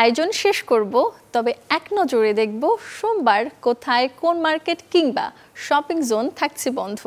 আয়োজন শেষ করব, তবে এক নজরে দেখব সোমবার কোথায় কোন মার্কেট কিংবা শপিং জোন থাকছে বন্ধ।